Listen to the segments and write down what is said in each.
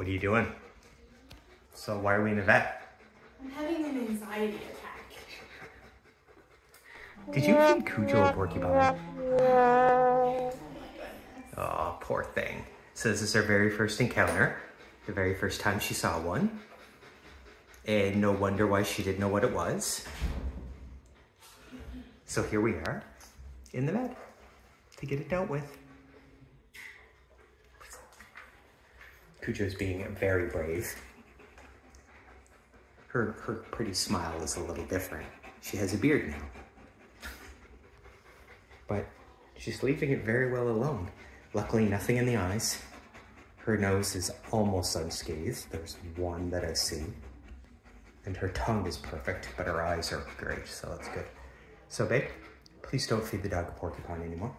What are you doing? So why are we in the vet? I'm having an anxiety attack. Did you feed Cujo a porcupine? Oh, poor thing. So this is her very first encounter. The very first time she saw one. And no wonder why she didn't know what it was. So here we are in the vet to get it dealt with. Cujo's being very brave. Her, her pretty smile is a little different. She has a beard now. But she's leaving it very well alone. Luckily, nothing in the eyes. Her nose is almost unscathed. There's one that I see. And her tongue is perfect, but her eyes are great, so that's good. So, babe, please don't feed the dog a porcupine anymore.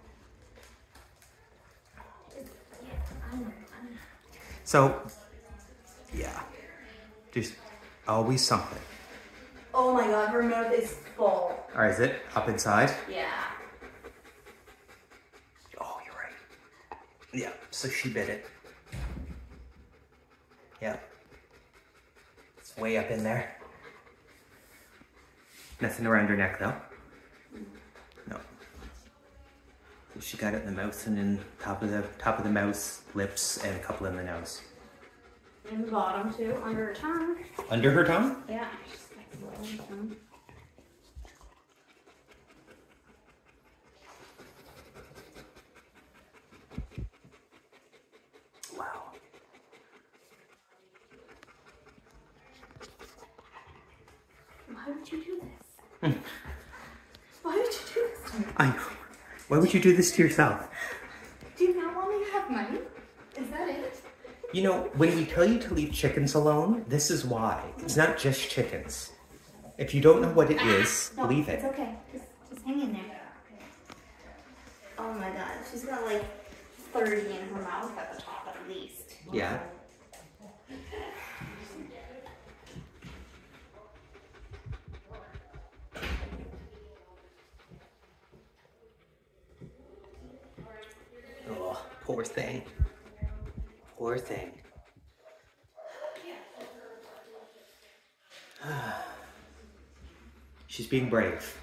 So, yeah, just always something. Oh my god, her mouth is full. All right, is it up inside? Yeah. Oh, you're right. Yeah, so she bit it. Yeah. It's way up in there. Nothing around her neck though. She got it in the mouth and in top of the top of the mouth, lips, and a couple in the nose. In the bottom too, under her tongue. Under her tongue? Yeah. Just like a little tongue. Wow. Why would you do this? Why would you do this to me? I know. Why would you do this to yourself? Do you not want me to have money? Is that it? You know, when we tell you to leave chickens alone, this is why. It's not just chickens. If you don't know what it ah, is, No, leave it. It's okay. Just, just hang in there. Oh my god, she's got like 30 in her mouth at the top at least. Yeah. Oh, poor thing. Poor thing. She's being brave.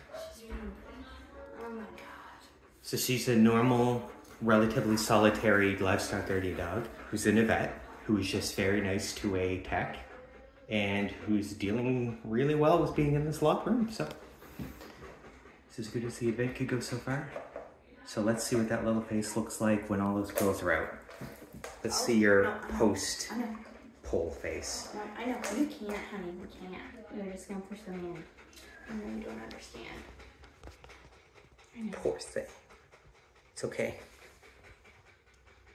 Oh my god. So she's a normal, relatively solitary livestock guardian dog who's in a vet, who is just very nice to a tech, and who's dealing really well with being in this locked room. So it's as good as the event could go so far. So let's see what that little face looks like when all those pills are out. Let's see oh, your no, post know. pull face. No, I know. You can't, honey. You can't. You're just gonna push them in. I know you don't understand. Poor thing. It's okay.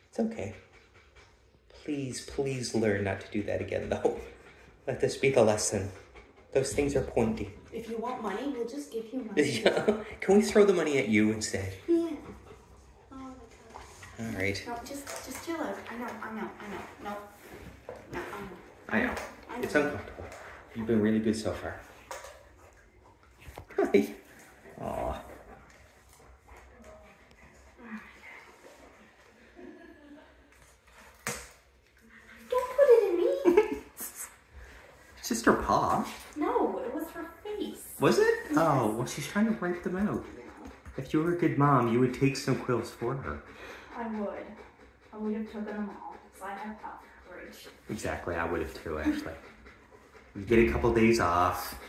It's okay. Please, please learn not to do that again, though. Let this be the lesson. Those things are pointy. If you want money, we'll just give you money. Yeah. Can we throw the money at you instead? yeah. All right. No, just just chill out. I know, I know, I know. No. No, I know. I know. I know. It's uncomfortable. You've been really good so far. Hi. Aw. Don't put it in me. It's just her paw. no, it was her face. Was it? Oh, well, she's trying to wipe them out. If you were a good mom, you would take some quills for her. I would. I would have taken them all because I have tough courage. Exactly, I would have too, actually. You get a couple days off.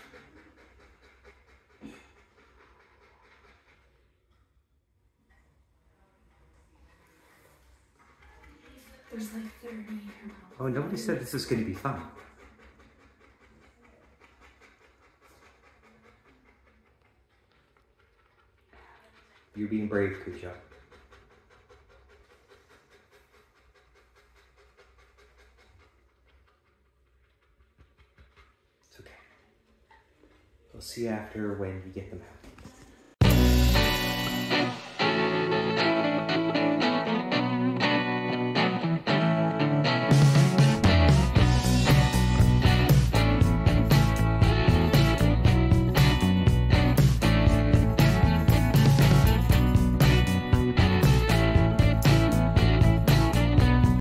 There's like 30 in her. Oh, nobody said this is going to be fun. You're being brave, Cujo. It's okay. We'll see you after when you get them out.